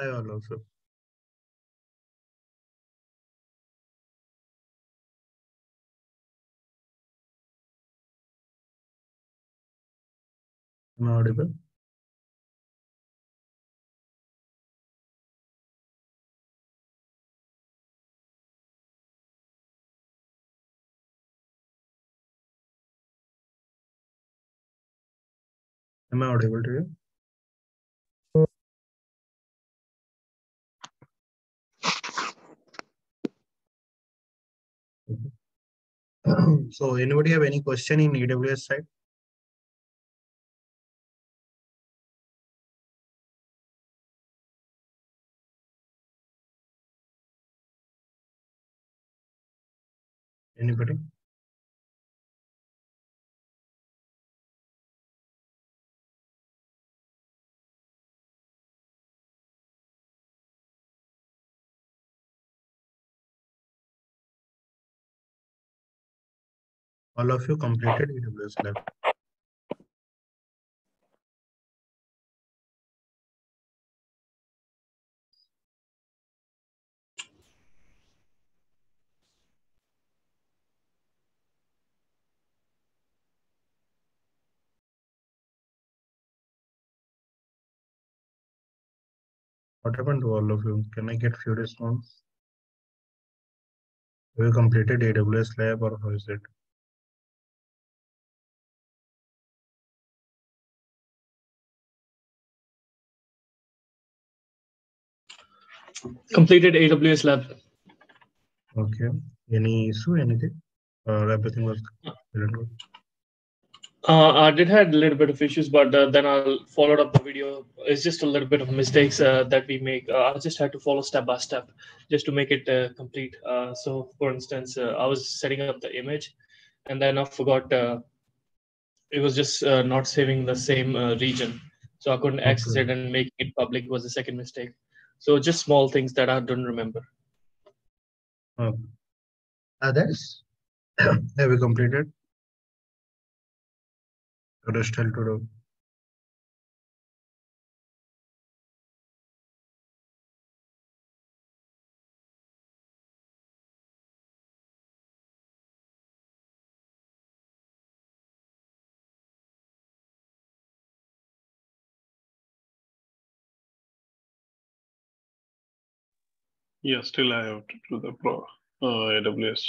I will also. Am I audible? Am I audible to you? So anybody have any question in AWS side? Anybody? All of you completed AWS lab. What happened to all of you? Can I get few response? Have you completed AWS lab or how is it? Completed AWS lab. Okay. Any issue, anything? Or everything was good? Uh, I did had a little bit of issues, but uh, then I'll follow up the video. It's just a little bit of mistakes uh, that we make. Uh, I just had to follow step by step just to make it uh, complete. Uh, so, for instance, uh, I was setting up the image, and then I forgot uh, it was just uh, not saving the same uh, region, so I couldn't access Okay. it and making it public was the second mistake. So, just small things that I don't remember. Okay. Others? Have we completed? Or is to do? Yeah, still I have to do the pro uh, AWS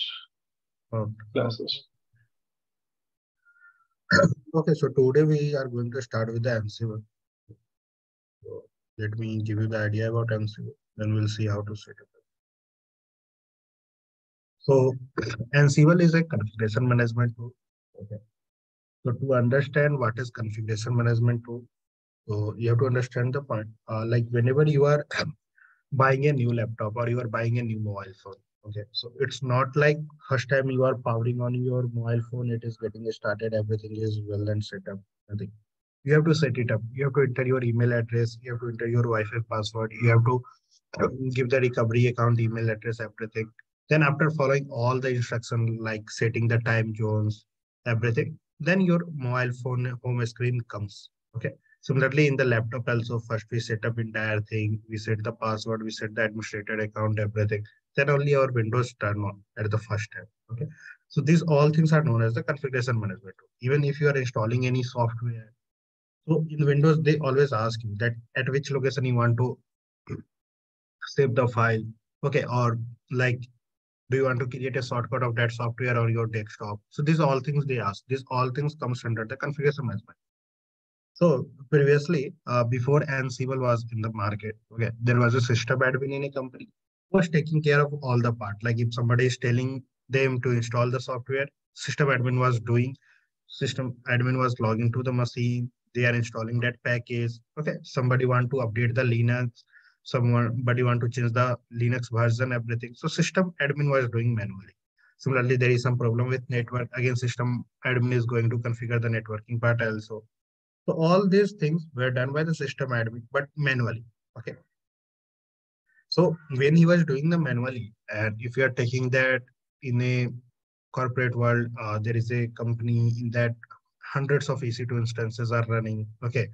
Okay. classes. Okay, so today we are going to start with the Ansible. So let me give you the idea about Ansible, then we'll see how to set it up. So Ansible is a configuration management tool. Okay. So to understand what is configuration management tool, so you have to understand the point. Uh, like whenever you are buying a new laptop or you are buying a new mobile phone. Okay, so it's not like first time you are powering on your mobile phone, it is getting started, everything is well and set up. Nothing. You have to set it up. You have to enter your email address. You have to enter your Wi-Fi password. You have to give the recovery account email address, everything. Then after following all the instruction like setting the time zones, everything, then your mobile phone home screen comes. Okay. Similarly, in the laptop also, first we set up entire thing. We set the password. We set the administrator account, everything then only our windows turn on at the first time. Okay. So these all things are known as the configuration management. Even if you are installing any software, so in Windows, they always ask you that at which location you want to save the file. Okay. Or like, do you want to create a shortcut of that software on your desktop? So these all things they ask. These all things comes under the configuration management. So previously, uh, before Ansible was in the market, okay, there was a system admin in a company was taking care of all the part. Like if somebody is telling them to install the software, system admin was doing, system admin was logging to the machine, they are installing that package. Okay, somebody want to update the Linux, Someone somebody want to change the Linux version, everything. So system admin was doing manually. Similarly, there is some problem with network. Again, system admin is going to configure the networking part also. So all these things were done by the system admin, but manually. Okay. So when he was doing them manually, and if you are taking that in a corporate world, uh, there is a company in that hundreds of EC2 instances are running. Okay.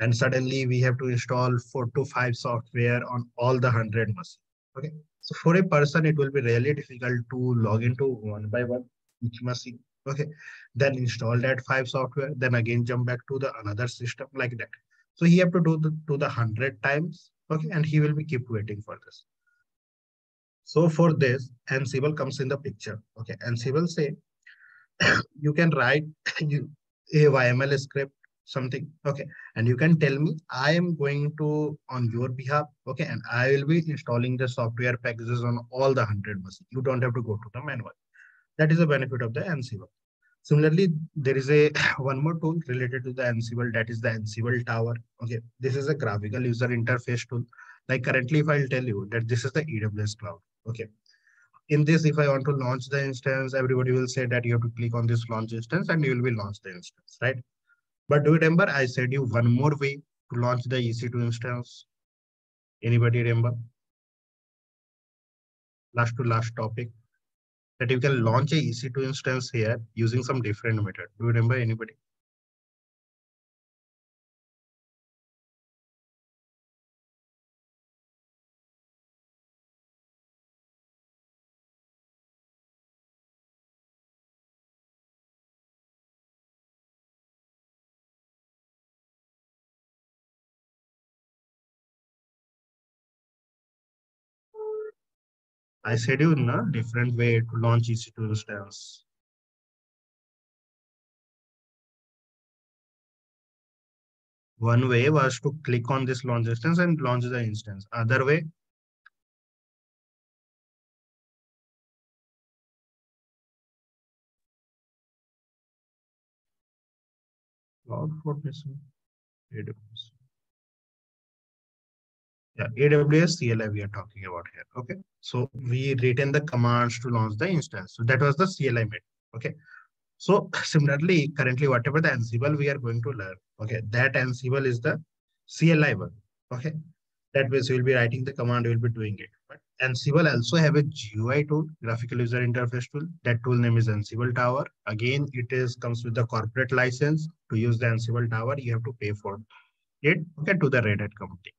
and suddenly we have to install four to five software on all the hundred machines. Okay, so for a person, it will be really difficult to log into one by one each machine. Okay, then install that five software, then again jump back to the another system like that. So he have to do the to the hundred times. Okay, and he will be keep waiting for this. So for this, Ansible comes in the picture. Okay, Ansible say you can write you a YML script something okay and you can tell me i am going to on your behalf okay and i will be installing the software packages on all the 100 machines you don't have to go to the manual that is the benefit of the ansible similarly there is a one more tool related to the ansible that is the ansible tower okay this is a graphical user interface tool like currently if i'll tell you that this is the aws cloud okay in this, if I want to launch the instance, everybody will say that you have to click on this launch instance and you will be launch the instance, right? But do you remember I said you one more way to launch the EC2 instance? Anybody remember? Last to last topic that you can launch a EC2 instance here using some different method. Do you remember anybody? I said you in a different way to launch EC2 instance. One way was to click on this launch instance and launch the instance. Other way, cloud formation, AWS. Yeah, AWS CLI we are talking about here. Okay. So we written the commands to launch the instance. So that was the CLI method. Okay. So similarly, currently, whatever the Ansible we are going to learn, okay, that Ansible is the CLI one. Okay. That means we'll be writing the command, we'll be doing it. But Ansible also have a GUI tool, graphical user interface tool. That tool name is Ansible Tower. Again, it is comes with the corporate license. To use the Ansible Tower, you have to pay for it okay, to the Red Hat company.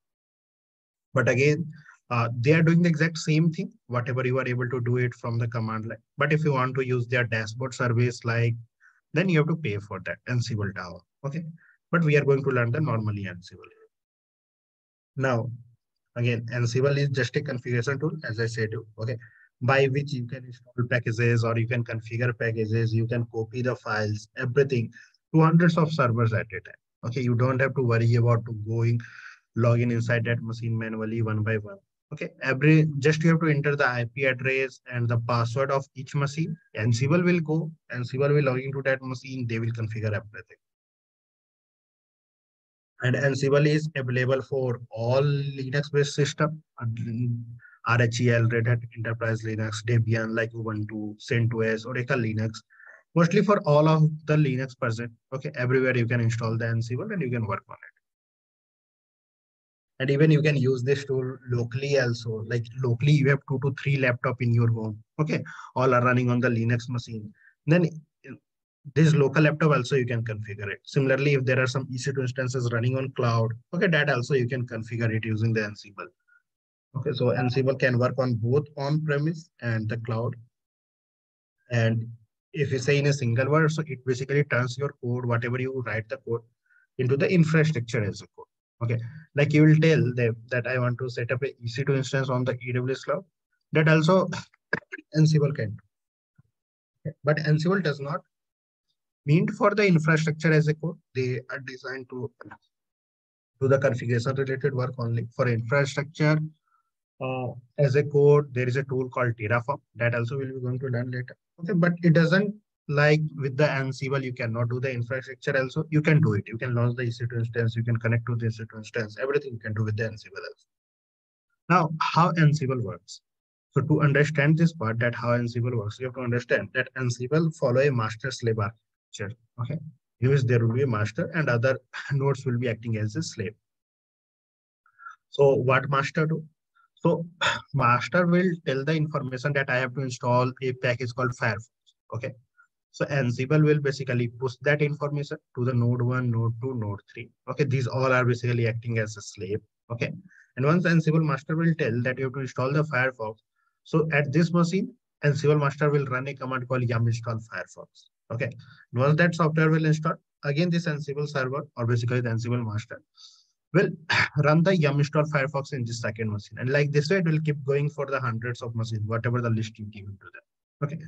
But again, uh, they are doing the exact same thing, whatever you are able to do it from the command line. But if you want to use their dashboard service, like, then you have to pay for that Ansible Tower. Okay. But we are going to learn the normally Ansible. Now, again, Ansible is just a configuration tool, as I said, okay, by which you can install packages or you can configure packages, you can copy the files, everything to hundreds of servers at a time. Okay, you don't have to worry about going log in inside that machine manually one by one. Okay, every just you have to enter the IP address and the password of each machine. Ansible will go, Ansible will log into that machine, they will configure everything. And Ansible is available for all Linux-based system, uh, RHEL, Red Hat Enterprise Linux, Debian, like Ubuntu, CentOS, Oracle Linux. Mostly for all of the Linux version. Okay, everywhere you can install the Ansible and you can work on it and even you can use this tool locally also. Like locally you have two to three laptop in your home. Okay? All are running on the linux machine. Then this local laptop also you can configure it. Similarly if there are some ec2 instances running on cloud okay that also you can configure it using the ansible. Okay? So ansible can work on both on premise and the cloud. And if you say in a single word so it basically turns your code whatever you write the code into the infrastructure as a code Okay, like you will tell them that I want to set up a EC2 instance on the AWS cloud. That also Ansible can. But Ansible does not mean for the infrastructure as a code. They are designed to do the configuration related work only. For infrastructure uh, as a code, there is a tool called Terraform that also will be going to learn later. Okay, but it doesn't like with the Ansible, you cannot do the infrastructure also. You can do it. You can launch the EC2 instance. You can connect to the EC2 instance. Everything you can do with the Ansible also. Now, how Ansible works. So to understand this part, that how Ansible works, you have to understand that Ansible follow a master slave architecture. Okay, in which there will be a master and other nodes will be acting as a slave. So what master do? So master will tell the information that I have to install a package called Firefox. Okay, So Ansible hmm. will basically push that information to the node one, node two, node three. Okay, these all are basically acting as a slave. Okay, and once Ansible master will tell that you have to install the Firefox. So at this machine, Ansible master will run a command called yum install Firefox. Okay, once that software will install, again this Ansible server or basically the Ansible master will run the yum install Firefox in this second machine. And like this way, it will keep going for the hundreds of machines, whatever the list you give to them. Okay.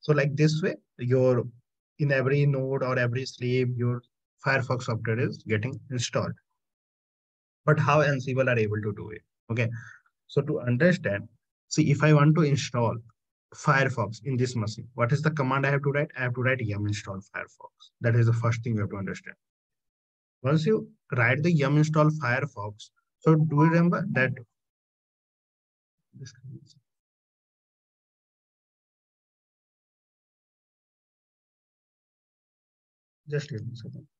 So like this way, your in every node or every slave, your Firefox software is getting installed. But how Ansible are able to do it? Okay. So to understand, see if I want to install Firefox in this machine, what is the command I have to write? I have to write yum install Firefox. That is the first thing you have to understand. Once you write the yum install Firefox, so do you remember that just give me a second.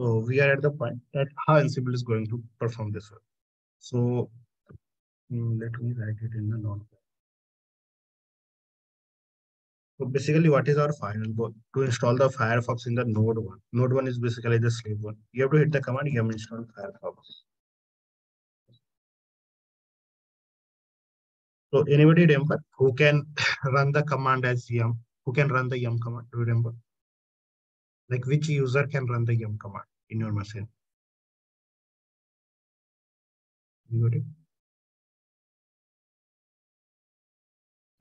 So we are at the point that how Ansible is going to perform this work. So mm, let me write it in the node. So basically, what is our final goal? To install the Firefox in the node one. Node one is basically the slave one. You have to hit the command yum install Firefox. So anybody remember who can run the command as yum? Who can run the yum command? Remember? Like which user can run the yum command in your machine? Anybody?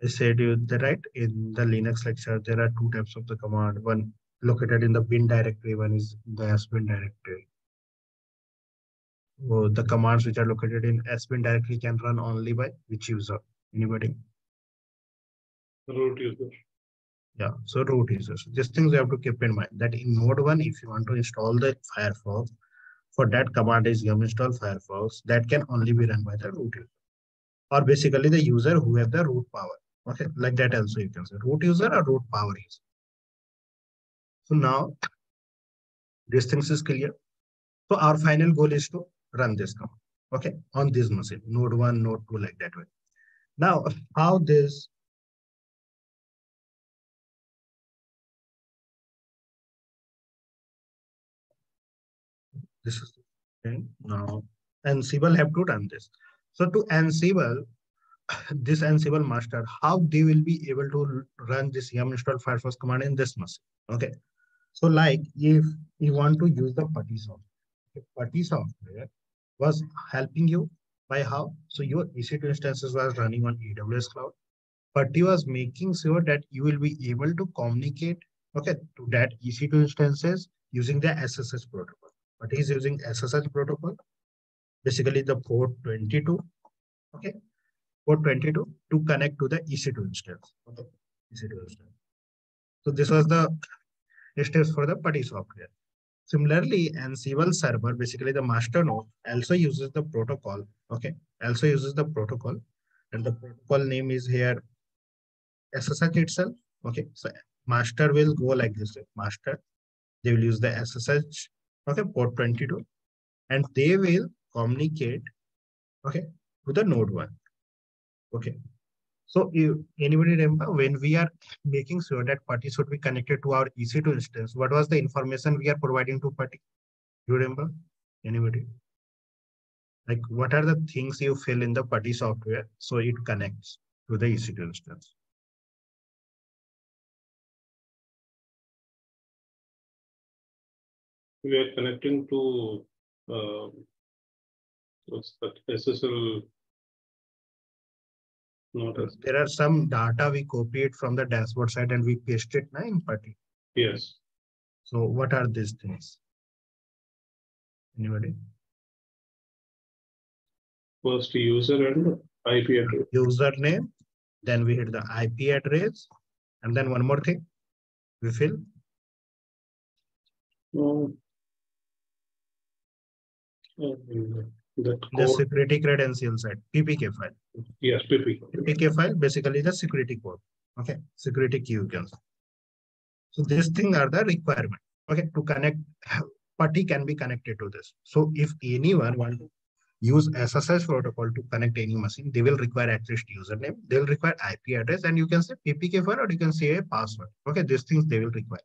I said you the right in the Linux lecture, there are two types of the command. One located in the bin directory, one is the sbin directory. So the commands which are located in sbin directory can run only by which user? Anybody? Root user. Yeah, so root users. These things you have to keep in mind that in node one, if you want to install the Firefox, for that command is yum install Firefox, that can only be run by the root user. Or basically the user who have the root power. Okay, like that also you can say root user or root power user. So now these things is clear. So our final goal is to run this command. Okay, on this machine, node one, node two, like that way. Now, how this this is okay. now Ansible have to run this. So to Ansible, this Ansible master, how they will be able to run this yum install Firefox command in this machine. Okay. So like if you want to use the PuTTY software, PuTTY software was helping you by how? So your EC2 instances was running on AWS cloud. PuTTY was making sure that you will be able to communicate okay, to that EC2 instances using the SSH protocol but he's using SSH protocol, basically the port 22, okay, port 22 to connect to the EC2 instance, okay, EC2 instance. So this was the steps for the PuTTY software. Similarly, Ansible server, basically the master node, also uses the protocol, okay, also uses the protocol, and the protocol name is here SSH itself, okay. So master will go like this, master, they will use the SSH okay, port 22, and they will communicate, okay, to the node one. Okay. So if anybody remember when we are making sure that PuTTY should be connected to our EC2 instance, what was the information we are providing to PuTTY? You remember? Anybody? Like what are the things you fill in the PuTTY software so it connects to the EC2 instance? We are connecting to uh, what's that SSL. Not as There are some data we copied from the dashboard side and we paste it now in PuTTY. yes. So what are these things? Anybody? First user and IP address. Username, then we hit the IP address, and then one more thing, we fill. Um, Mm-hmm. the code, security credential set, PPK file. yes, PP. PPK file, basically the security code. Okay, security key you can say. So these things are the requirement. Okay, to connect, PuTTY can be connected to this. So if anyone want to use SSH protocol to connect any machine, they will require at least username, they will require IP address, and you can say PPK file or you can say a password. Okay, these things they will require.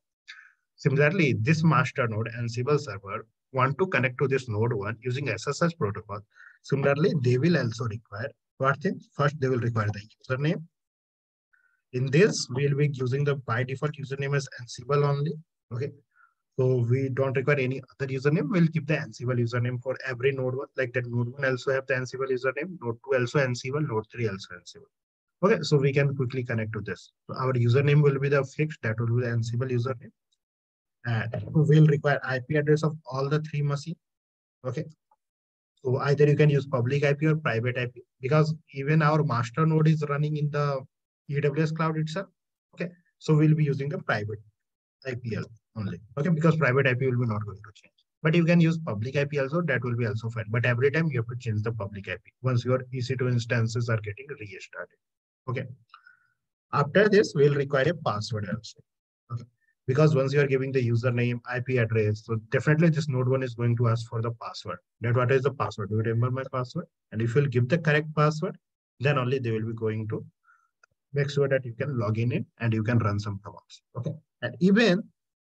Similarly, this master node Ansible server want to connect to this node one using SSH protocol. Similarly, they will also require what thing? First, they will require the username. In this, we'll be using the by default username as Ansible only. Okay. So we don't require any other username. We'll keep the Ansible username for every node one. Like that node one also have the Ansible username, node two also Ansible, node three also Ansible. Okay, so we can quickly connect to this. So our username will be the fixed, that will be the Ansible username. And we'll require IP address of all the three machines. Okay. So either you can use public IP or private IP because even our master node is running in the AWS cloud itself. Okay. So we'll be using the private IPL only. Okay. Because private IP will be not going to change. But you can use public IP also. That will be also fine. But every time you have to change the public IP once your EC2 instances are getting restarted. Okay. After this, we'll require a password also. Because once you are giving the username, IP address, so definitely this node one is going to ask for the password. That what is the password? Do you remember my password? And if you'll give the correct password, then only they will be going to make sure that you can log in it and you can run some commands. Okay. And even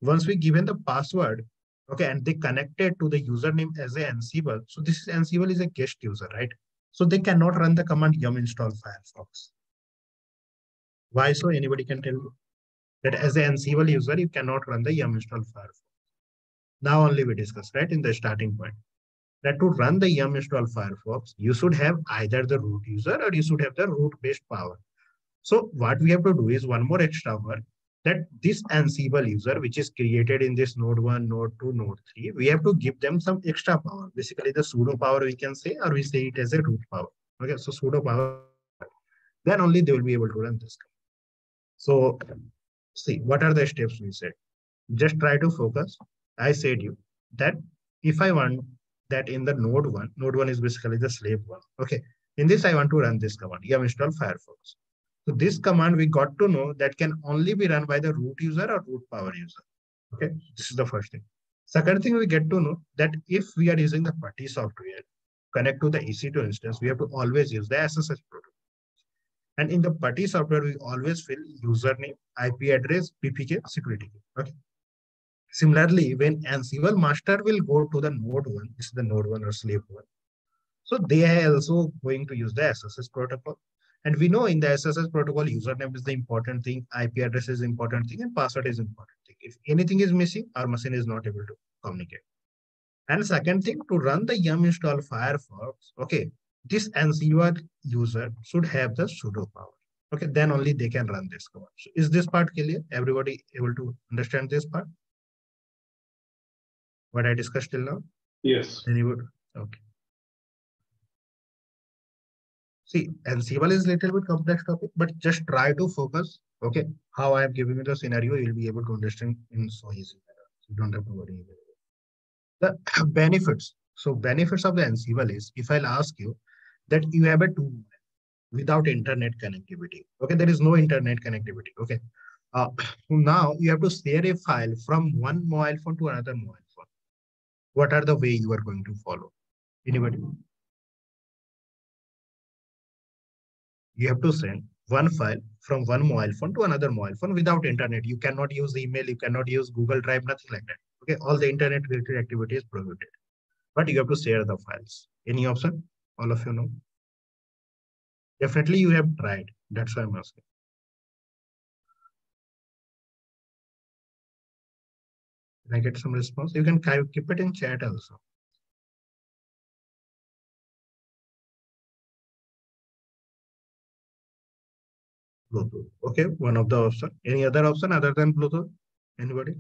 once we given the password, okay, and they connected to the username as a Ansible. So this is Ansible is a guest user, right? So they cannot run the command yum install Firefox. Why so? Anybody can tell me that as an Ansible user, you cannot run the yum install Firefox. Now only we discussed, right, in the starting point, that to run the yum install Firefox, you should have either the root user or you should have the root-based power. So what we have to do is one more extra work that this Ansible user, which is created in this node one, node two, node three, we have to give them some extra power. Basically the sudo power we can say, or we say it as a root power. Okay, so sudo power, then only they will be able to run this. So see, what are the steps we said? Just try to focus. I said you that if I want that in the node one, node one is basically the slave one. Okay, in this I want to run this command, You have installed Firefox. So this command we got to know that can only be run by the root user or root power user. Okay, this is the first thing. Second thing we get to know that if we are using the PuTTY software, connect to the EC2 instance, we have to always use the SSH protocol. And in the PuTTY software, we always fill username, IP address, PPK, security key. Okay. Similarly, when Ansible master will go to the node one, this is the node one or slave one. So they are also going to use the SSH protocol. And we know in the SSH protocol, username is the important thing, IP address is important thing, and password is important thing. If anything is missing, our machine is not able to communicate. And second thing, to run the yum install Firefox, okay, this Ansible user should have the sudo power. Okay, then only they can run this command. So is this part clear? Everybody able to understand this part? What I discussed till now? Yes. Anybody? Okay. See, Ansible is a little bit complex topic, but just try to focus. Okay, how I am giving you the scenario, you'll be able to understand in so easy manner. You don't have to worry. The benefits. So benefits of the Ansible is, if I'll ask you that you have a tool without internet connectivity. Okay, there is no internet connectivity. Okay, uh, now you have to share a file from one mobile phone to another mobile phone. What are the way you are going to follow? Anybody? you have to send one file from one mobile phone to another mobile phone without internet. You cannot use email, you cannot use Google Drive, nothing like that. Okay, all the internet related activity is prohibited. But you have to share the files. Any option? All of you know. Definitely you have tried. That's why I'm asking. Can I get some response? You can keep it in chat also. Bluetooth. Okay, one of the option. Any other option other than Bluetooth? Anybody?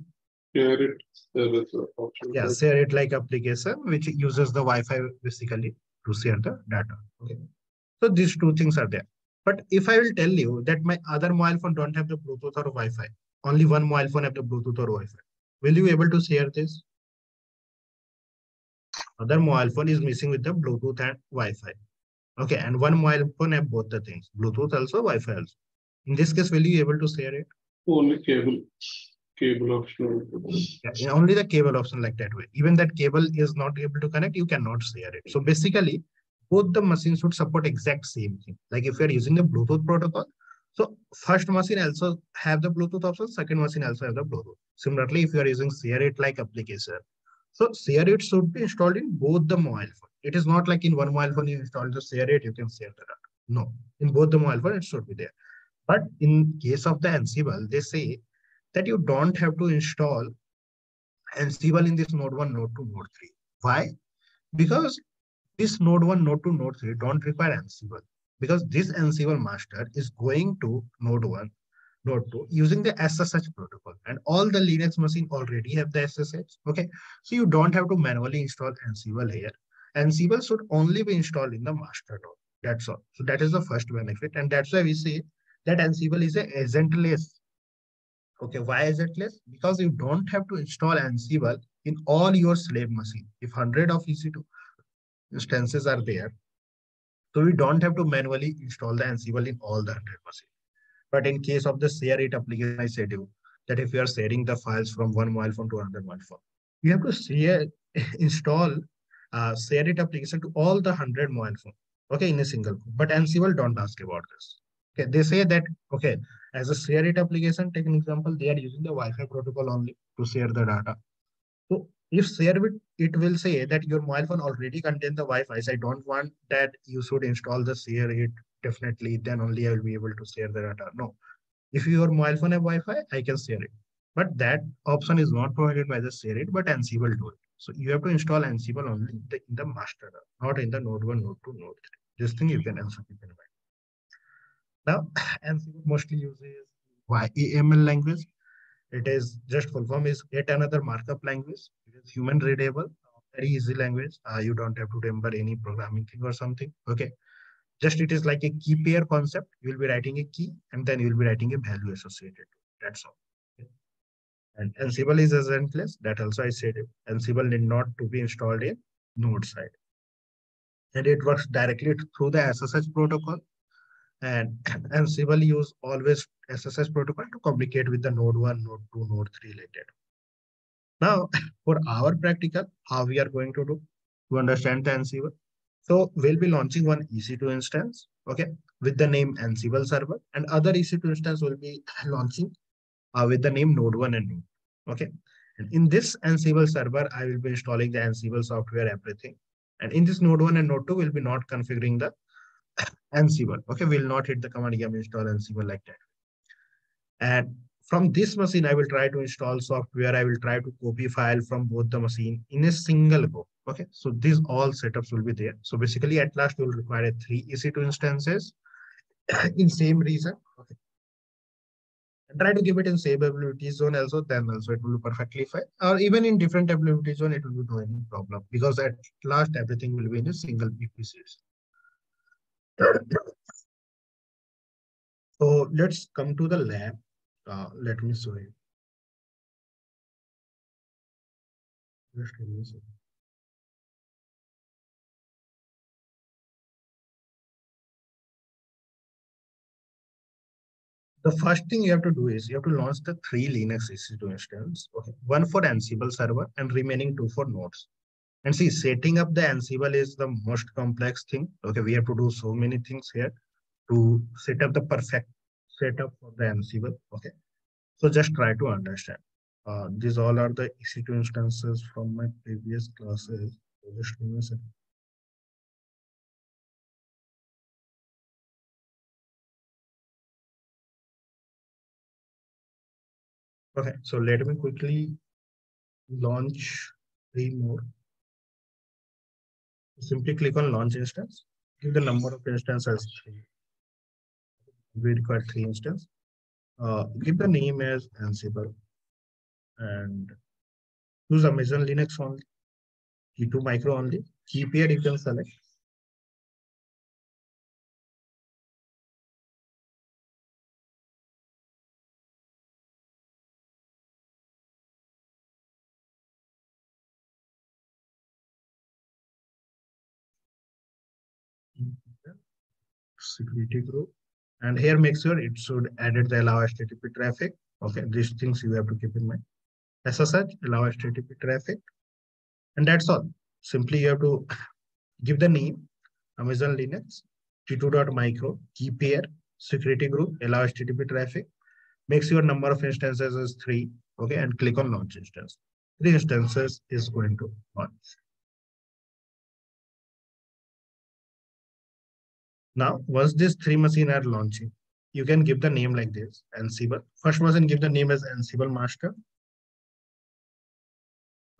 Share it option. Yeah, share it like application, which uses the Wi-Fi basically to share the data. Okay. So these two things are there. But if I will tell you that my other mobile phone don't have the Bluetooth or Wi-Fi, only one mobile phone have the Bluetooth or Wi-Fi, will you able to share this? Other mobile phone is missing with the Bluetooth and Wi-Fi. Okay, and one mobile phone have both the things, Bluetooth also, Wi-Fi also. In this case, will you able to share it? Only cable, cable option. Yeah, only the cable option like that way. Even that cable is not able to connect, you cannot share it. So basically, both the machines should support exact same thing. Like if you're using the Bluetooth protocol, so first machine also have the Bluetooth option, second machine also have the Bluetooth. Similarly, if you are using share it like application, so share it should be installed in both the mobile phone. It is not like in one mobile phone you install the share it, you can share the data. No, in both the mobile phone it should be there. But in case of the Ansible, they say that you don't have to install Ansible in this node 1, node 2, node 3. Why? Because this node 1, node 2, node 3 don't require Ansible. Because this Ansible master is going to node 1, node 2 using the SSH protocol. And all the Linux machine already have the SSH. Okay. So you don't have to manually install Ansible here. Ansible should only be installed in the master node. That's all. So that is the first benefit. And that's why we say that Ansible is a agentless. Okay, why is it less? Because you don't have to install Ansible in all your slave machine. If 100 of EC2 instances are there, so we don't have to manually install the Ansible in all the 100 machine. But in case of the share it application, I said you that if you are sharing the files from one mobile phone to another mobile phone, you have to share, install uh, share it application to all the 100 mobile phone, okay, in a single. But Ansible don't ask about this. Okay, they say that, okay, as a share it application, take an example, they are using the Wi-Fi protocol only to share the data. So if share it, it will say that your mobile phone already contains the Wi-Fi. So I don't want that you should install the share it definitely, then only I will be able to share the data. No, if your mobile phone have Wi-Fi, I can share it. But that option is not provided by the share it, but Ansible do it. So you have to install Ansible only in the, in the master, not in the node 1, node 2, node 3. This thing you can also keep in mind. Now, Ansible mostly uses YAML language. It is just full form is yet another markup language. It is human readable, very easy language. Uh, you don't have to remember any programming thing or something. Okay. Just it is like a key pair concept. You'll be writing a key and then you'll be writing a value associated. That's all. And Ansible is agentless. That also I said. Ansible need not to be installed in node side. And it works directly through the SSH protocol and and Ansible use always SSH protocol to communicate with the node 1, node 2, node 3 related. Now, for our practical, how we are going to do to understand the Ansible. So we'll be launching one EC2 instance, okay, with the name Ansible server and other EC2 instance will be launching uh, with the name node 1 and node, okay. And in this Ansible server, I will be installing the Ansible software, everything. And in this node 1 and node 2, we'll be not configuring the Ansible. Okay, we'll not hit the command yum install Ansible like that. And from this machine, I will try to install software. I will try to copy file from both the machine in a single go. Okay, so these all setups will be there. So basically, at last, you'll require three EC2 instances in same region. Okay. And try to give it in same availability zone also, then also it will be perfectly fine. Or even in different availability zone, it will be no any problem because at last everything will be in a single VPC. So let's come to the lab. Uh, let me show you. Just give me. The first thing you have to do is you have to launch the three Linux EC2 instances, Okay, one for Ansible server and remaining two for nodes. And see, setting up the Ansible is the most complex thing. Okay, we have to do so many things here to set up the perfect setup for the Ansible. Okay, so just try to understand. Uh, these all are the EC2 instances from my previous classes. Just give me a second. Okay, so let me quickly launch three more. Simply click on launch instance. Give the number of instances. We require three instances. Uh, give the name as Ansible and use Amazon Linux only, T2 micro only. Keep here you can select. Security group. And here make sure it should edit the allow http traffic. Okay these things you have to keep in mind. Ssh allow http traffic. And that's all. Simply you have to give the name amazon linux t2.micro key pair security group allow http traffic. Makes your number of instances is three. Okay and click on launch instance. Three instances is going to launch Now, once these three machines are launching, you can give the name like this, Ansible. First machine, give the name as Ansible Master.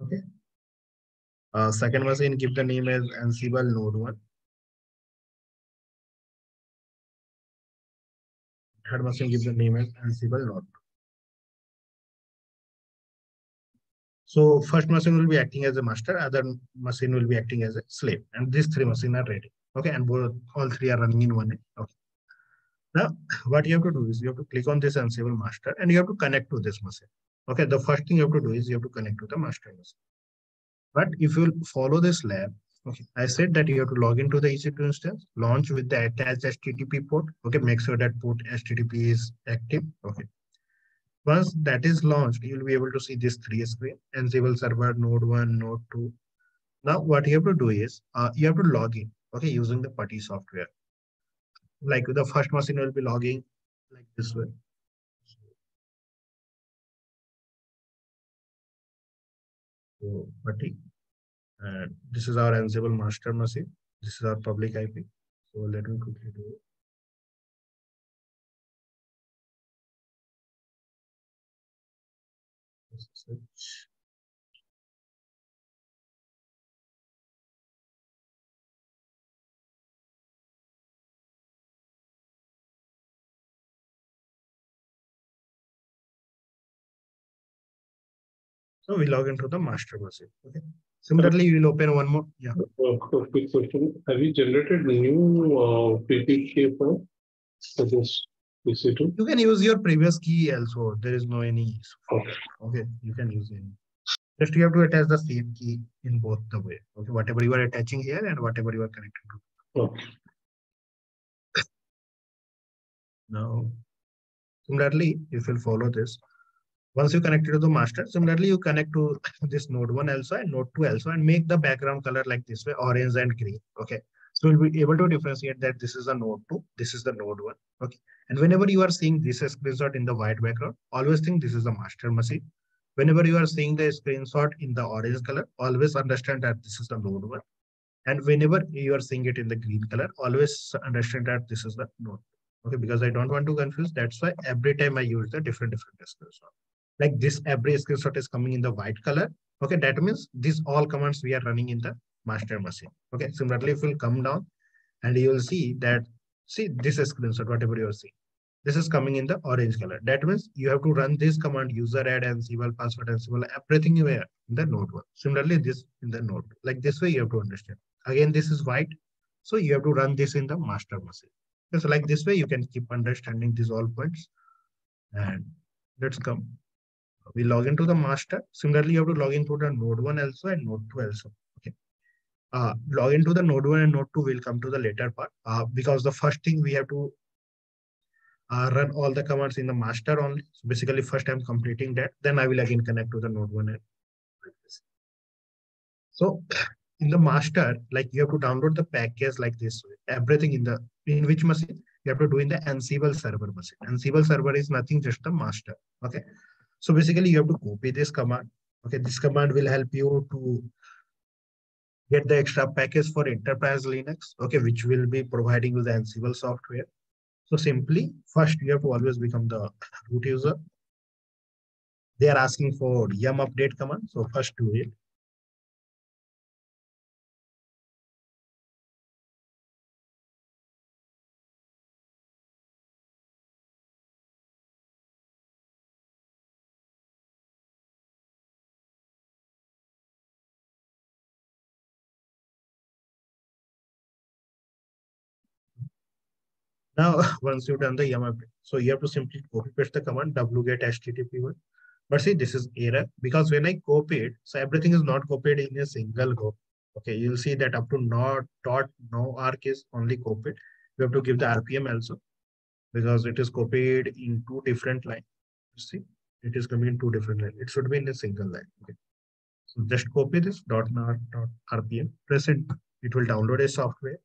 Okay. Uh, second machine, give the name as Ansible Node 1. Third machine, give the name as Ansible Node 2. So first machine will be acting as a master, other machine will be acting as a slave, and these three machines are ready. Okay, and both all three are running in one. Okay. Now, what you have to do is you have to click on this Ansible master and you have to connect to this machine. Okay, the first thing you have to do is you have to connect to the master machine. But if you follow this lab, okay, I said that you have to log into the EC2 instance, launch with the attached HTTP port. Okay, make sure that port HTTP is active. Okay. Once that is launched, you'll be able to see this three screen, Ansible server, node one, node two. Now, what you have to do is uh, you have to log in okay, using the PuTTY software. Like the first machine will be logging like this way. So PuTTY, and this is our Ansible master machine. This is our public IP. So let me quickly do it. So we log into the master machine. Okay. Similarly, you will open one more. Yeah. Uh, quick question. Have you generated new uh, PPK file for this EC2? You can use your previous key also. There is no any. Okay. Okay. You can use any. Just you have to attach the same key in both the way. Okay. Whatever you are attaching here and whatever you are connecting to. Okay. Now, similarly, if you follow this, once you connect it to the master, similarly, you connect to this node one also and node two also and make the background color like this way, orange and green. Okay. So you'll be able to differentiate that this is a node two, this is the node one. Okay. And whenever you are seeing this screenshot in the white background, always think this is a master machine. Whenever you are seeing the screenshot in the orange color, always understand that this is the node one. And whenever you are seeing it in the green color, always understand that this is the node. Okay, because I don't want to confuse. That's why every time I use the different different screenshot like this every screenshot is coming in the white color. Okay, that means these all commands we are running in the master machine. Okay, similarly, if we'll come down and you will see that, see this screenshot, whatever you are seeing. This is coming in the orange color. That means you have to run this command user add and Ansible, password and Ansible, everything you are in the node one. Similarly, this in the node. Like this way you have to understand. Again, this is white. So you have to run this in the master machine. So like this way you can keep understanding these all points. And let's come we log into the master. Similarly, you have to log into the node one also and node two also. Okay. Uh, log into the node one and node two will come to the later part uh, because the first thing we have to uh, run all the commands in the master only. So basically, first I'm completing that. Then I will again connect to the node one. And like this. So in the master, like you have to download the package like this. Everything in the in which machine you have to do in the Ansible server machine. Ansible server is nothing just the master. Okay. So basically you have to copy this command. Okay, this command will help you to get the extra package for enterprise Linux, okay, which will be providing you the Ansible software. So simply, first you have to always become the root user. They are asking for yum update command. So first do it. Now, once you've done the YAML, so you have to simply copy paste the command wget http1. But see, this is error because when I copied, so everything is not copied in a single go. Okay, you'll see that up to not dot no arc is only copied. You have to give the RPM also because it is copied in two different lines. See, it is coming in two different lines. It should be in a single line. Okay. So just copy this dot not dot RPM, press it. It will download a software.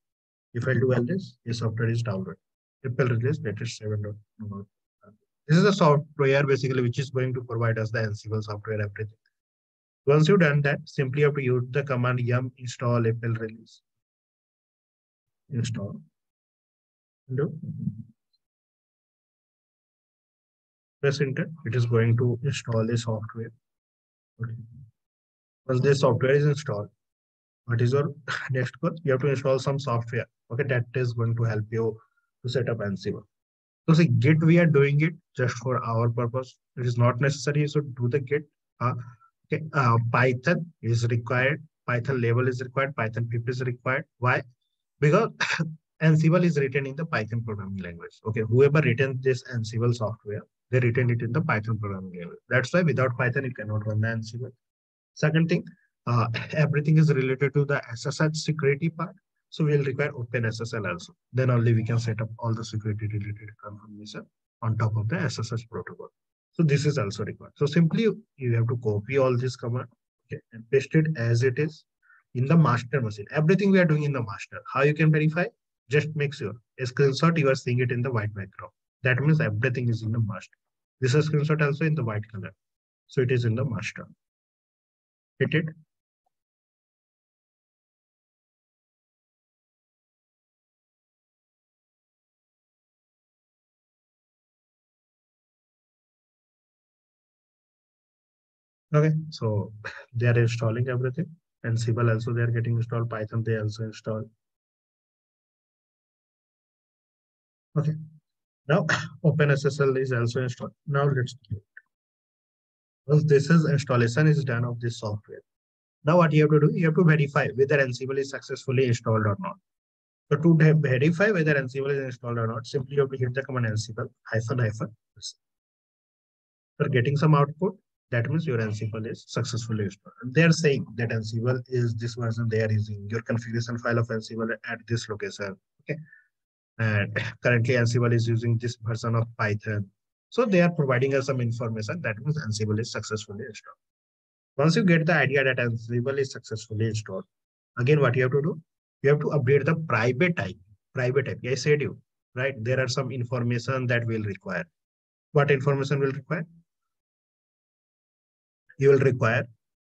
If I do all this, a software is downloaded. Ripple release latest 7. This is a software basically which is going to provide us the Ansible software everything. Once you've done that, simply have to use the command yum install EPEL release. Install. Do. Press enter. It is going to install the software. Okay. Once this software is installed, what is your next goal? You have to install some software. Okay, that is going to help you to set up Ansible. So see, Git, we are doing it just for our purpose. It is not necessary. So do the Git. Uh, okay, uh, Python is required. Python devel is required. Python pip is required. Why? Because Ansible is written in the Python programming language. Okay, whoever written this Ansible software, they written it in the Python programming language. That's why without Python, it cannot run the Ansible. Second thing, uh, everything is related to the SSH security part. So we'll require OpenSSL also. Then only we can set up all the security related confirmation on top of the SSH protocol. So this is also required. So simply you have to copy all this command okay, and paste it as it is in the master machine. Everything we are doing in the master. How you can verify? Just make sure a screenshot you are seeing it in the white background. That means everything is in the master. This is screenshot also in the white color. So it is in the master. Hit it Okay, so they are installing everything. And Ansible also they are getting installed. Python they also install. Okay. Now OpenSSL is also installed. Now let's do it. This is installation is done of this software. Now what you have to do, you have to verify whether Ansible is successfully installed or not. So to verify whether Ansible is installed or not, simply you have to hit the command Ansible hyphen hyphen. For getting some output, that means your Ansible is successfully installed. They are saying that Ansible is this version they are using your configuration file of Ansible at this location. Okay. And currently Ansible is using this version of Python. So they are providing us some information that means Ansible is successfully installed. Once you get the idea that Ansible is successfully installed, again, what you have to do? You have to update the private IP. Private IP. I said you, right? There are some information that will require. What information will require? You will require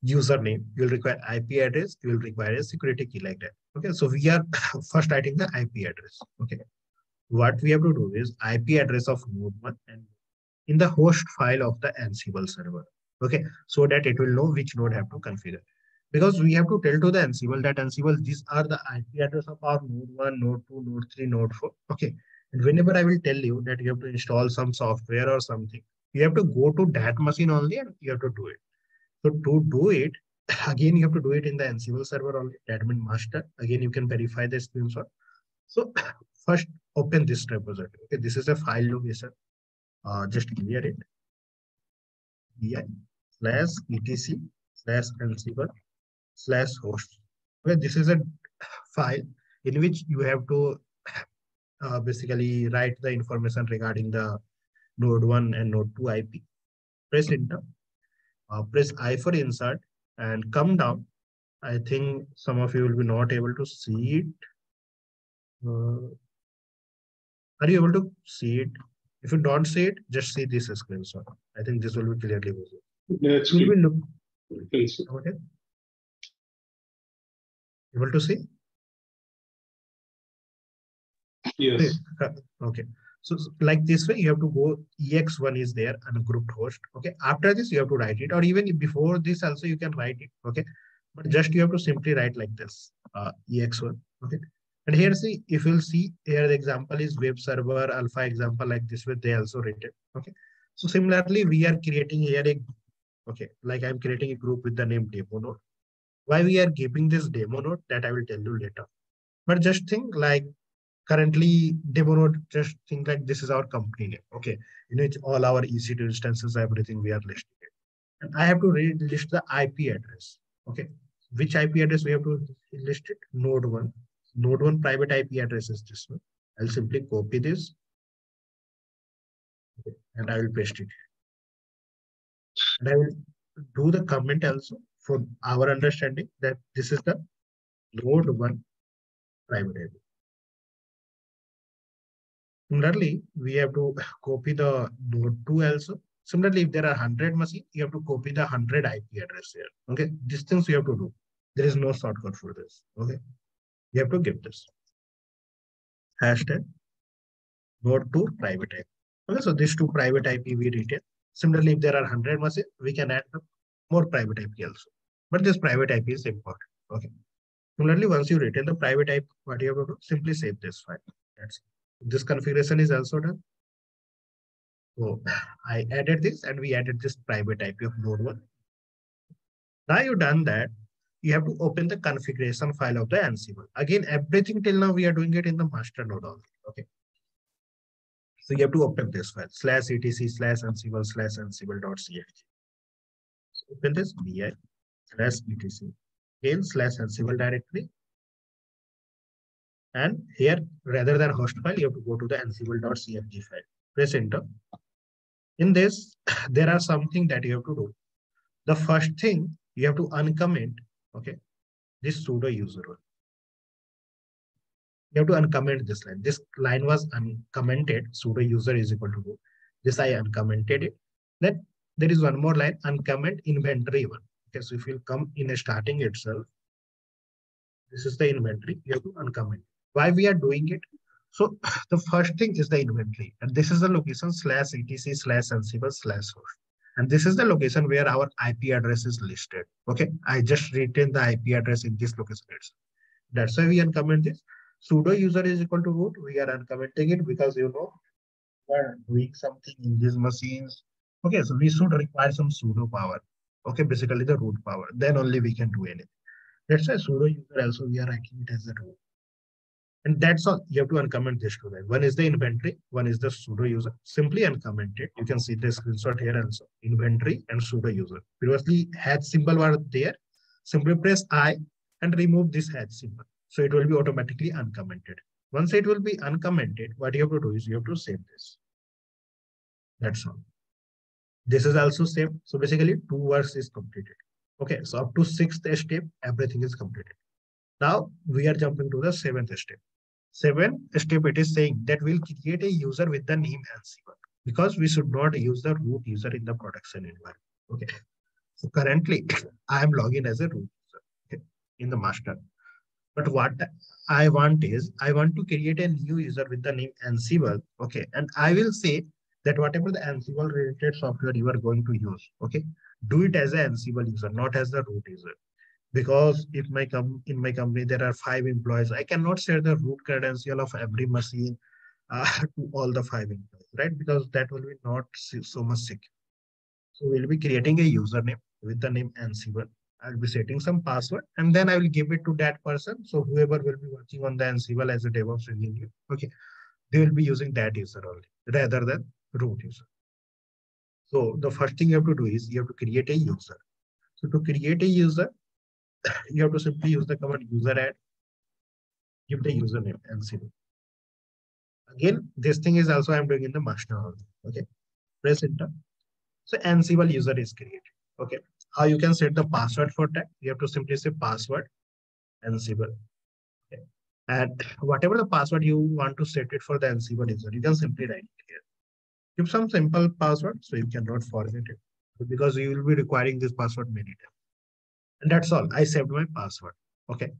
username, you will require IP address, you will require a security key like that. Okay, so we are first writing the IP address. Okay, what we have to do is IP address of node 1 and in the host file of the Ansible server. Okay, so that it will know which node have to configure. Because we have to tell to the Ansible that Ansible, these are the IP address of our node 1, node 2, node 3, node 4. Okay, and whenever I will tell you that you have to install some software or something, you have to go to that machine only and you have to do it. So to do it, again, you have to do it in the Ansible server only, admin master. Again, you can verify the screenshot. So first open this repository. Okay, this is a file location. Uh, just clear it. vi slash etc slash ansible slash host. Okay, this is a file in which you have to uh, basically write the information regarding the node 1 and node 2 IP. Press enter uh, press I for insert and come down. I think some of you will be not able to see it. Uh, are you able to see it? If you don't see it, just see this screenshot. I think this will be clearly visible. That's will be look. Okay. Able to see? Yes. Okay. So like this way, you have to go EX1 is there and a grouped host. Okay. After this, you have to write it or even before this also you can write it. Okay. But just you have to simply write like this uh, EX1. Okay. And here see, if you'll see here, the example is web server alpha example like this way, they also written. Okay. So similarly, we are creating here a, okay, like I'm creating a group with the name demo node. Why we are keeping this demo node that I will tell you later. But just think like currently demo node just think like this is our company name. Okay. In which all our EC2 instances, everything we are listing it. And I have to list the IP address. Okay. Which IP address we have to list it? Node one. Node one private IP address is this one. I'll simply copy this okay. and I will paste it. And I will do the comment also for our understanding that this is the node one private IP. Similarly, we have to copy the node 2 also. Similarly, if there are 100 machines, you have to copy the 100 IP address here. Okay, these things you have to do. There is no shortcut for this. Okay, you have to give this. Hashtag node 2 private IP. Okay, so these two private IP we retain. Similarly, if there are 100 machines, we can add more private IP also. But this private IP is important. Okay. Similarly, once you retain the private IP, what you have to do? Simply save this file. That's it this configuration is also done. So I added this and we added this private IP of node one. Now you've done that, you have to open the configuration file of the Ansible. Again, everything till now we are doing it in the master node only. Okay. So you have to open this file slash etc slash ansible slash ansible ansible.cfg. So open this vi slash etc again slash ansible directory and here, rather than host file, you have to go to the ansible.cfg file. Press enter. In this, there are something that you have to do. The first thing you have to uncomment, okay, this sudo user. You have to uncomment this line. This line was uncommented, sudo user is equal to This I uncommented it. Then there is one more line, uncomment inventory one. Okay, so if you come in a starting itself, this is the inventory, you have to uncomment why we are doing it. So the first thing is the inventory. And this is the location slash etc slash ansible slash host. And this is the location where our IP address is listed. Okay. I just retain the IP address in this location. itself. That's why we uncomment this. Sudo user is equal to root. We are uncommenting it because you know we are doing something in these machines. Okay, so we should require some sudo power. Okay, basically the root power. Then only we can do anything. That's why sudo user also we are writing it as a root. And that's all you have to uncomment this two. One is the inventory, one is the sudo user. Simply uncomment it. You can see the screenshot here also. Inventory and sudo user. Previously, hash symbol were there. Simply press I and remove this hash symbol. So it will be automatically uncommented. Once it will be uncommented, what you have to do is you have to save this. That's all. This is also saved. So basically, two works is completed. Okay, so up to sixth step, everything is completed. Now we are jumping to the seventh step. Seven step, it is saying that we'll create a user with the name Ansible because we should not use the root user in the production environment. Okay. So currently I am logging as a root user okay, in the master. But what I want is I want to create a new user with the name Ansible. Okay. And I will say that whatever the Ansible related software you are going to use, okay, do it as an Ansible user, not as the root user because if my com in my company there are five employees, I cannot share the root credential of every machine uh, to all the five employees, right? Because that will be not so much secure. So we'll be creating a username with the name Ansible. I'll be setting some password and then I will give it to that person. So whoever will be working on the Ansible as a DevOps engineer, okay, they will be using that user only rather than root user. So the first thing you have to do is you have to create a user. So to create a user, you have to simply use the command user add, give the username Ansible. Again, this thing is also I'm doing in the master. Okay, press enter. So Ansible user is created. Okay, how you can set the password for that? You have to simply say password Ansible. Okay. And whatever the password you want to set it for the Ansible user, you can simply write it here. Give some simple password so you cannot forget it because you will be requiring this password many times. And that's all. I saved my password. Okay.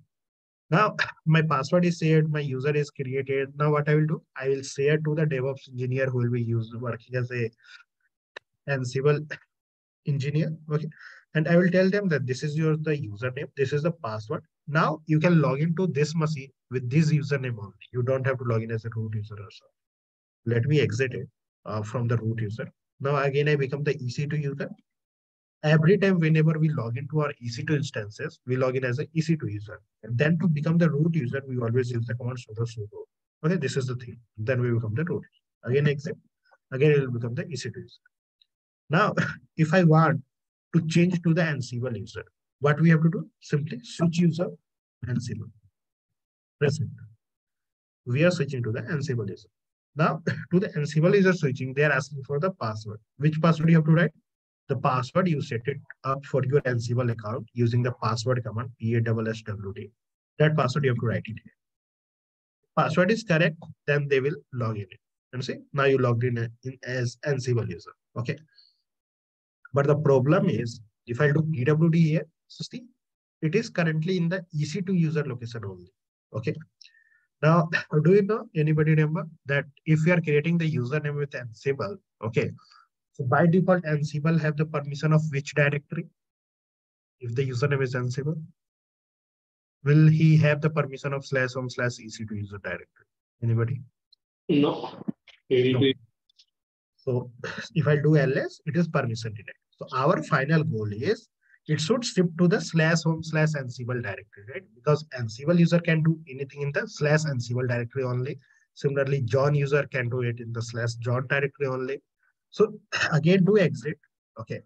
Now my password is saved, my user is created. Now what I will do? I will share to the DevOps engineer who will be used working as a Ansible engineer. Okay. And I will tell them that this is your the username, this is the password. Now you can log into this machine with this username only. You don't have to log in as a root user or so. Let me exit it uh, from the root user. Now again, I become the EC2 user every time whenever we log into our EC2 instances, we log in as an EC2 user. And then to become the root user, we always use the command sudo sudo. Okay, this is the thing. Then we become the root. Again, exit. Again, it will become the EC2 user. Now, if I want to change to the Ansible user, what we have to do? Simply switch user Ansible. Press enter. We are switching to the Ansible user. Now, to the Ansible user switching, they are asking for the password. Which password you have to write? The password you set it up for your Ansible account using the password command, PASSWD. That password you have to write it here. Password is correct, then they will log in. And see, now you logged in, in as Ansible user. Okay. But the problem is, if I do PWD here, so see, it is currently in the EC2 user location only. Okay. Now, do you know, anybody remember that if you are creating the username with Ansible, okay, so by default, Ansible have the permission of which directory? If the username is Ansible, will he have the permission of slash home slash EC2 user directory? Anybody? No. no. So if I do ls, it is permission denied. So our final goal is it should shift to the slash home slash ansible directory, right? Because ansible user can do anything in the slash ansible directory only. Similarly, John user can do it in the slash John directory only. So again, do exit, okay.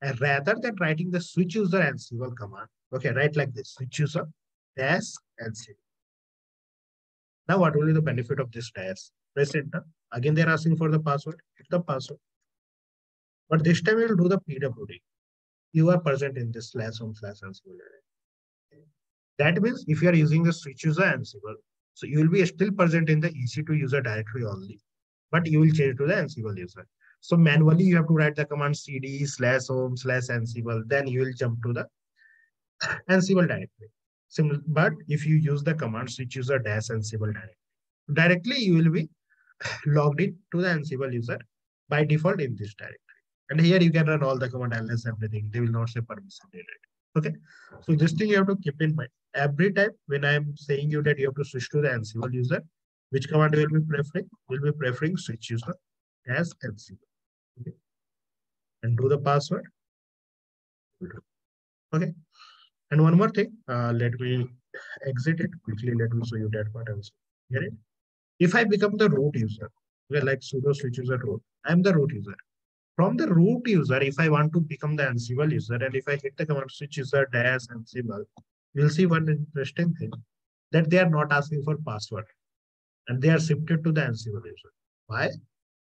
And rather than writing the switch user and ansible command, okay, write like this, switch user dash ansible. Now, what will be the benefit of this dash? Press enter. Again, they're asking for the password. Hit the password. But this time we'll do the PWD you are present in this slash home slash Ansible array. That means if you are using the switch user and Ansible, so you will be still present in the EC2 user directory only, but you will change to the Ansible user. So manually you have to write the command cd slash home slash Ansible, then you will jump to the Ansible directory. But if you use the command switch user dash Ansible directory, directly you will be logged in to the Ansible user by default in this directory. And here you can run all the command ls everything. They will not say permission deleted. Okay. So this thing you have to keep in mind. Every time when I'm saying you that you have to switch to the Ansible user, which command will be preferring? Will be preferring switch user as Ansible. And do the password. Okay. And one more thing, uh, let me exit it quickly. Let me show you that part also. Get it? If I become the root user, okay, like sudo switch user root, I'm the root user. From the root user, if I want to become the Ansible user, and if I hit the command switch user dash Ansible, you'll see one interesting thing that they are not asking for password and they are shifted to the Ansible user. Why?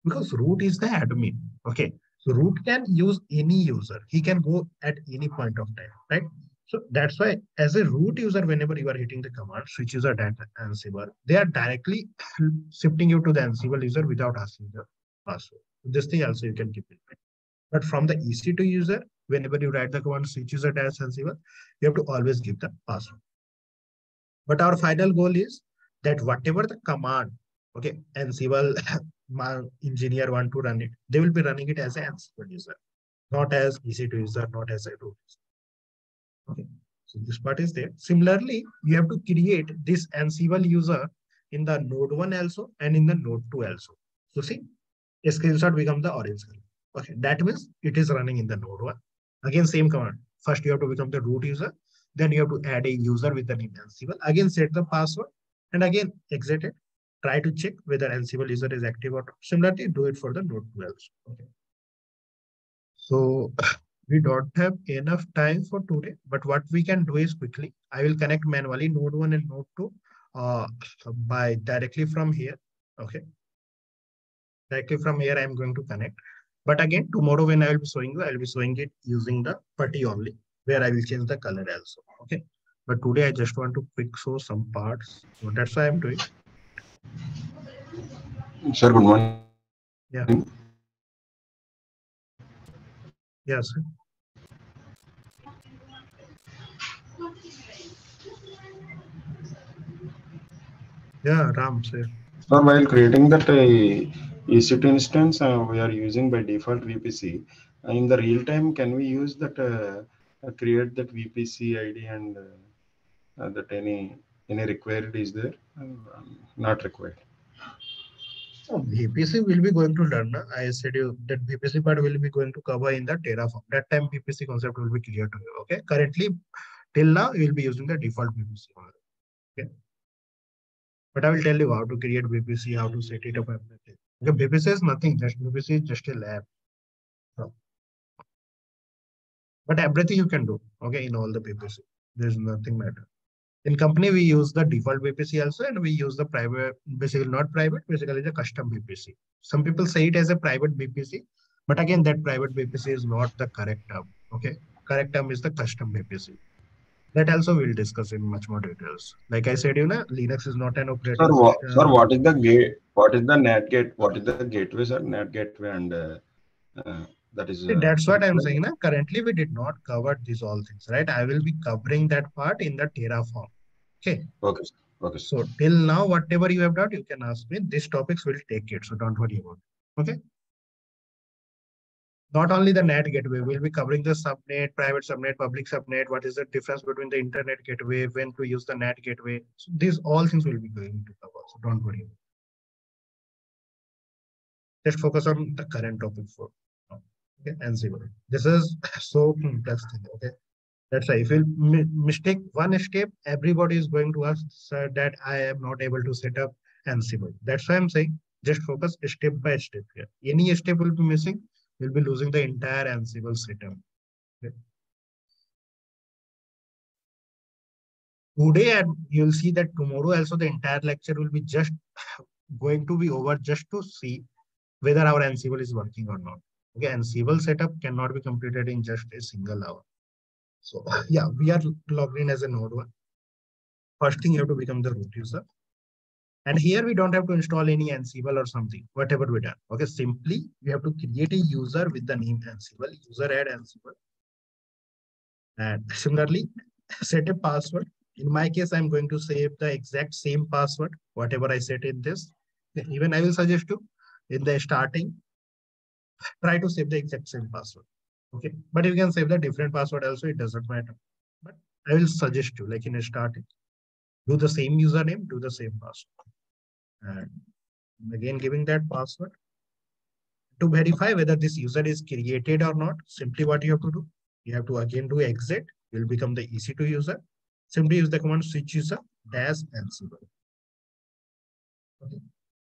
Because root is the admin. Okay. So root can use any user. He can go at any point of time, right? So that's why as a root user, whenever you are hitting the command switch user Ansible, they are directly shifting you to the Ansible user without asking the password. This thing also you can keep in mind. But from the EC2 user, whenever you write the command switch user dash Ansible, you have to always give the password. But our final goal is that whatever the command, okay, Ansible engineer want to run it, they will be running it as an Ansible user, not as EC2 user, not as a root user. Okay, so this part is there. Similarly, you have to create this Ansible user in the node 1 also and in the node 2 also. So see, a screenshot becomes the orange color. Okay, that means it is running in the node one. Again, same command. First, you have to become the root user. Then you have to add a user with the name Ansible. Again, set the password and again exit it. Try to check whether Ansible user is active or not. Similarly, do it for the node 12. Okay. So we don't have enough time for today, but what we can do is quickly, I will connect manually node 1 and node 2 uh, by directly from here. Okay directly from here I'm going to connect. But again, tomorrow when I will be showing you, I will be showing it using the PuTTY only, where I will change the color also. Okay. But today I just want to quick show some parts. So that's why I'm doing. Sir, good morning. Yeah. Yes. Yeah, Ram, sir. Sir, while creating that uh, EC2 instance, uh, we are using by default VPC. Uh, in the real time, can we use that, uh, uh create that VPC ID and uh, uh, that any any required is there? Um, not required. So VPC will be going to learn. I said you that VPC part will be going to cover in the Terraform. That time VPC concept will be clear to you. Okay. Currently, till now, you will be using the default VPC. Okay. But I will tell you how to create VPC, how to set it up, everything. Okay, VPC is nothing, just VPC is just a lab. So, but everything you can do, okay, in all the VPC. There's nothing matter. In company, we use the default VPC also, and we use the private, basically not private, basically the custom VPC. Some people say it as a private VPC, but again, that private VPC is not the correct term. Okay, correct term is the custom VPC. That also we'll discuss in much more details. Like I said, you know, Linux is not an operating Sir, what, sir, what is the gate? What is the net gate? What is the gateway, sir? Net gateway and uh, uh, that is. See, uh, That's what I'm saying. Na? Currently, we did not cover these all things, right? I will be covering that part in the Terraform. Okay. Okay. Okay. So till now, whatever you have done, you can ask me. These topics will take it. So don't worry about it. Okay. Not only the NAT gateway, we'll be covering the subnet, private subnet, public subnet. What is the difference between the internet gateway, when to use the NAT gateway. So these all things will be going to cover. So don't worry. Just focus on the current topic for Okay, Ansible. This is so complex thing. Okay. That's why if you mi- mistake one step, everybody is going to ask that I am not able to set up Ansible. That's why I'm saying just focus step by step here. Any step will be missing, we'll be losing the entire Ansible setup. Okay. Today, and you'll see that tomorrow also the entire lecture will be just going to be over just to see whether our Ansible is working or not. Okay, Ansible setup cannot be completed in just a single hour. So yeah, we are logged in as a node one. First thing you have to become the root user. And here we don't have to install any Ansible or something, whatever we done. Okay, simply we have to create a user with the name Ansible, user add Ansible. And similarly, set a password. In my case, I'm going to save the exact same password, whatever I set in this. Even I will suggest you in the starting, try to save the exact same password. Okay, but you can save the different password also, it doesn't matter. But I will suggest you, like in a starting, do the same username, do the same password. And again, giving that password. To verify whether this user is created or not, simply what you have to do, you have to again do exit, You will become the EC2 user. Simply use the command switch user dash ansible. Okay.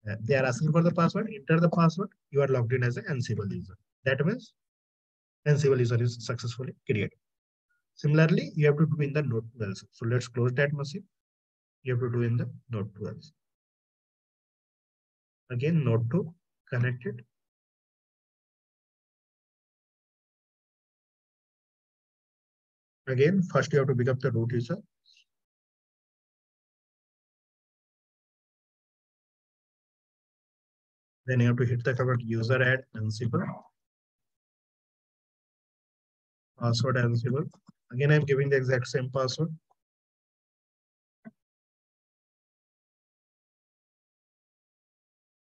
Uh, They are asking for the password, enter the password, you are logged in as an Ansible user. That means Ansible user is successfully created. Similarly, you have to do in the node 12. So let's close that machine. You have to do in the node 12. Again, node 2 connected. Again, first you have to pick up the root user. Then you have to hit the command user add Ansible. Password Ansible. Again, I'm giving the exact same password.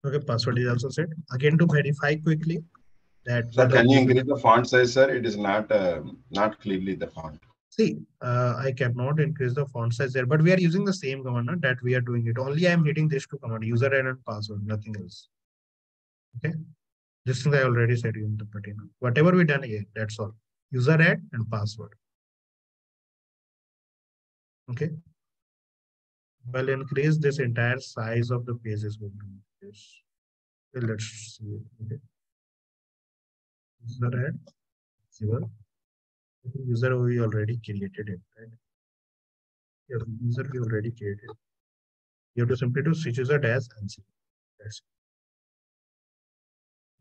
Okay, password is also set. Again, to verify quickly that. Sir, can you increase the font size, sir? It is not, uh, not clearly the font. See, uh, I cannot increase the font size there, but we are using the same command that we are doing it. Only I am hitting this two command, user add and password, nothing else. Okay. This thing I already said in the patina. Whatever we done here, that's all. User add and password. Okay. Well, increase this entire size of the page is going to increase. Okay, let's see. Okay. User add. User user we already created it, right? Yeah, user we already created. You have to simply do switch user dash and see. That's it.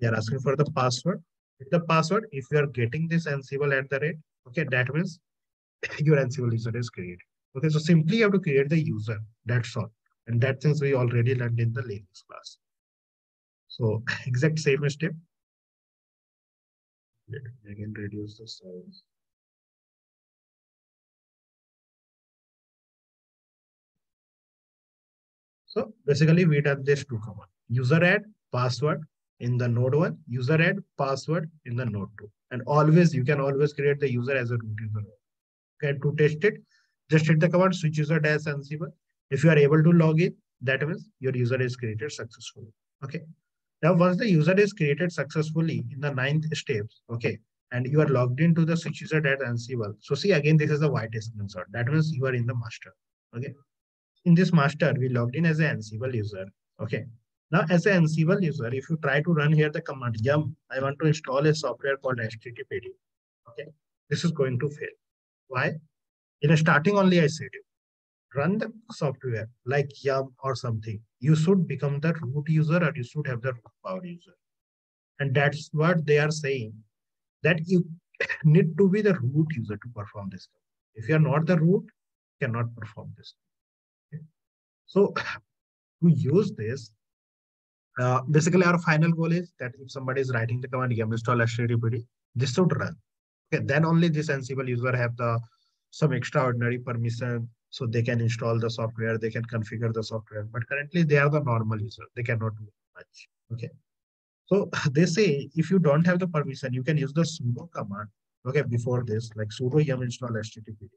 They are asking for the password. With the password, if you are getting this Ansible at the rate, okay, that means your Ansible user is created. Okay, so simply you have to create the user. That's all. And that things we already learned in the Linux class. So exact same step. Again reduce the size. So basically we done this two command. User add password in the node one, user add password in the node two. And always you can always create the user as a root user. Okay, to test it, just hit the command switch user dash ansible. If you are able to log in, that means your user is created successfully. Okay. Now once the user is created successfully in the ninth steps, okay, and you are logged into the switch user dash ansible. So see again, this is the white screenshot. That means you are in the master. Okay. in this master, we logged in as an Ansible user. Okay. Now, as an Ansible user, if you try to run here the command yum, I want to install a software called HTTPD. Okay. This is going to fail. Why? In a starting only, I said you run the software like yum or something. You should become the root user or you should have the root power user. And that's what they are saying that you need to be the root user to perform this. If you are not the root, you cannot perform this. Okay. So to use this, uh, basically our final goal is that if somebody is writing the command yum install httpd, this should run. Okay, then only this Ansible user have the some extraordinary permission so they can install the software, they can configure the software. But currently they are the normal user. They cannot do much. Okay. So they say if you don't have the permission, you can use the sudo command. Okay, before this, like sudo yum install httpd.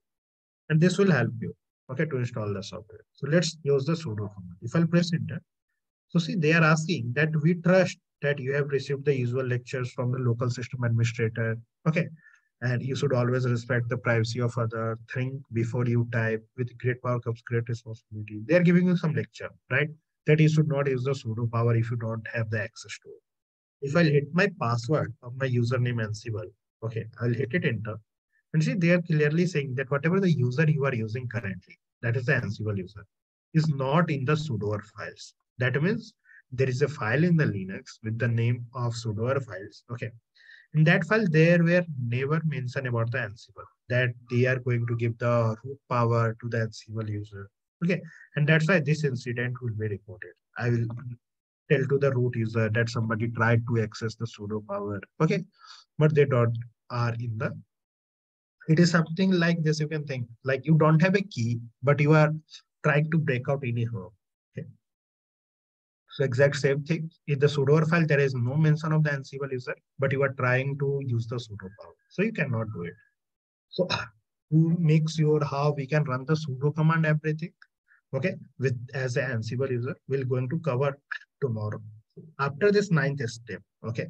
And this will help you, okay, to install the software. So let's use the sudo command. If I'll press enter, so see, they are asking that we trust that you have received the usual lectures from the local system administrator. Okay. And you should always respect the privacy of other. Think before you type. With great power comes great responsibility. They are giving you some lecture, right? That you should not use the sudo power if you don't have the access to it. If I hit my password of my username Ansible, okay, I'll hit it enter. And see, they are clearly saying that whatever the user you are using currently, that is the Ansible user, is not in the sudo files. That means there is a file in the Linux with the name of sudo files. Okay. In that file, there were never mentioned about the Ansible that they are going to give the root power to the Ansible user. Okay. And that's why this incident will be reported. I will tell to the root user that somebody tried to access the sudo power. Okay. But they don't are in the it is something like this you can think like you don't have a key but you are trying to break out anyhow so exact same thing. In the sudo file there is no mention of the ansible user but you are trying to use the sudo power. So you cannot do it. So uh, to make sure how we can run the sudo command everything? Okay with as an ansible user we're going to cover tomorrow. After this ninth step okay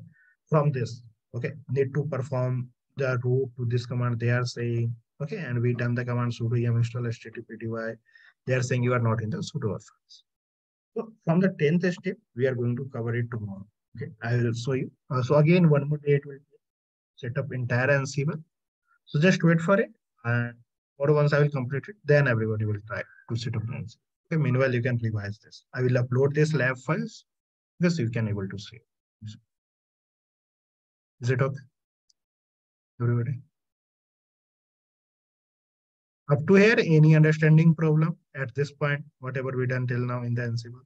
from this okay need to perform the root to this command they are saying okay and we done the command sudo yum install httpdy they are saying you are not in the sudo files so from the 10th step we are going to cover it tomorrow. Okay i will show you. Uh, so again one more day it will set up entire ansible so just wait for it and or once i will complete it. Then everybody will try to set up ansible okay meanwhile you can revise this. I will upload this lab files. This you can able to see. Is it okay? Everybody. Up to here, any understanding problem at this point, whatever we done till now in the Ansible?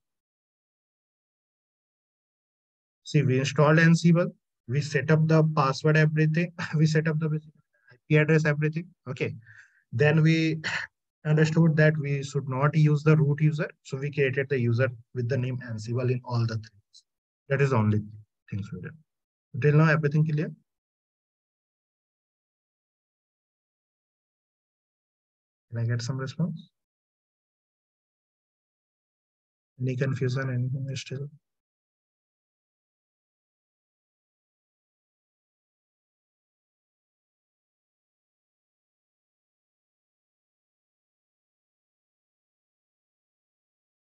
See, we installed Ansible, we set up the password, everything, we set up the IP address, everything. Okay. Then we understood that we should not use the root user. So we created the user with the name Ansible in all the things. That is only things we did. Till now, everything clear? Can I get some response? Any confusion, anything still?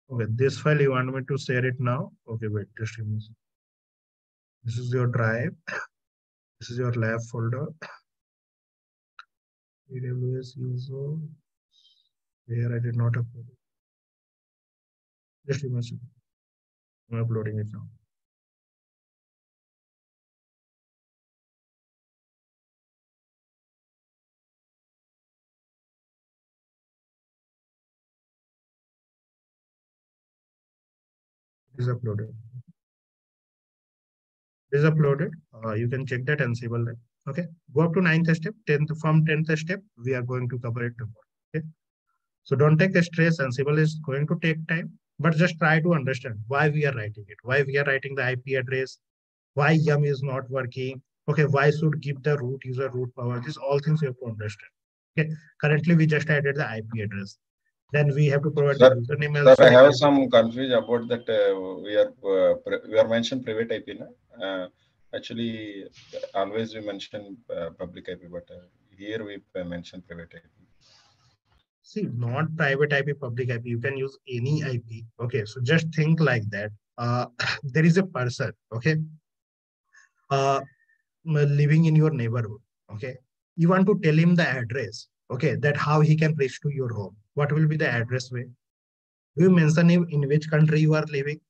Okay, this file you want me to share it now? Okay, wait, just give me. This is your drive. This is your lab folder. AWS user where I did not upload it. Just give me a second. I'm uploading it now. It is uploaded. It is uploaded. Uh, you can check that Ansible. There. Okay. Go up to ninth step. Tenth from tenth step, we are going to cover it tomorrow. So don't take a stress. Ansible is going to take time, but just try to understand why we are writing it, why we are writing the IP address, why yum is not working. Okay, why should give the root user root power? These all things you have to understand. Okay, currently we just added the IP address. Then we have to provide Sir, the username. Sir. I have some confusion about that. Uh, we are uh, we are mentioned private IP. Na? Uh, actually, always we mention uh, public IP, but uh, here we mention private IP. See, not private IP, public IP. You can use any IP. Okay, so just think like that. Uh, there is a person. Okay, uh, living in your neighborhood. Okay, you want to tell him the address. Okay, that how he can reach to your home. What will be the address way? Do you mention him in which country you are living?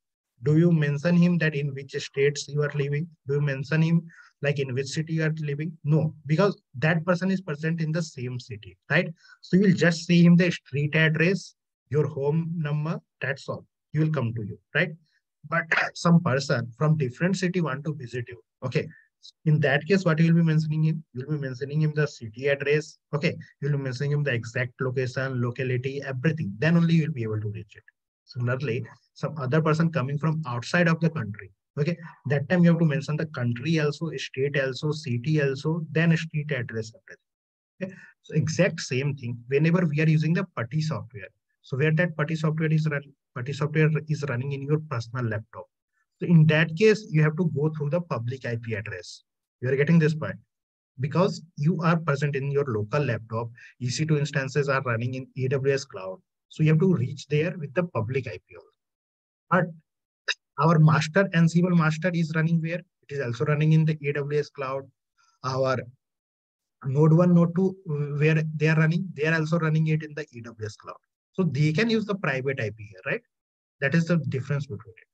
Do you mention him that in which states you are living? Do you mention him like in which city you are living? No, because that person is present in the same city, right? So you will just see him the street address, your home number, that's all. He will come to you, right? But some person from different city want to visit you. Okay. In that case, what you will be mentioning him? You will be mentioning him the city address. Okay. You will be mentioning him the exact location, locality, everything. Then only you will be able to reach it. Similarly, some other person coming from outside of the country. Okay, that time you have to mention the country also, state also, city also, then street address. Okay, so exact same thing. Whenever we are using the PuTTY software, so where that PuTTY software is running, PuTTY software is running in your personal laptop. So in that case, you have to go through the public IP address. You are getting this point because you are present in your local laptop. EC2 instances are running in AWS cloud. So you have to reach there with the public IP. also. But our master Ansible master is running where? It is also running in the AWS cloud. Our node 1, node 2, where they are running, they are also running it in the AWS cloud. So they can use the private IP here, right? That is the difference between it.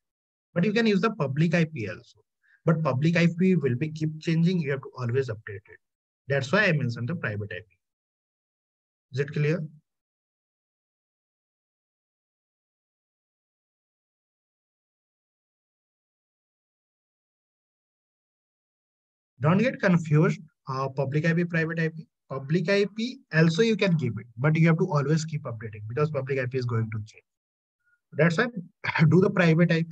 But you can use the public IP also. But public IP will be keep changing. You have to always update it. That's why I mentioned the private IP. Is it clear? Don't get confused. Uh, public IP, private IP. Public IP also you can give it, but you have to always keep updating because public IP is going to change. That's why do the private IP.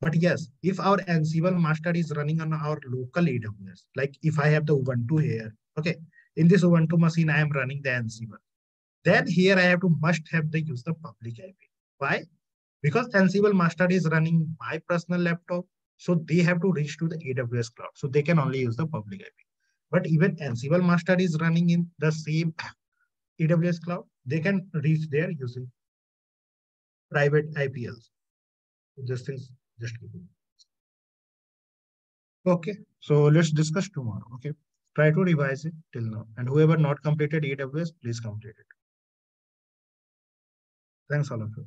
But yes, if our Ansible master is running on our local AWS, like if I have the Ubuntu here, okay, in this Ubuntu machine, I am running the Ansible. Then here I have to must have the use the public IP. Why? Because Ansible master is running my personal laptop so they have to reach to the AWS cloud. So they can only use the public IP. But even Ansible master is running in the same AWS cloud. They can reach there using private IPLs. Just things, just. Okay, so let's discuss tomorrow. Okay, try to revise it till now. And whoever not completed AWS, please complete it. Thanks all of you.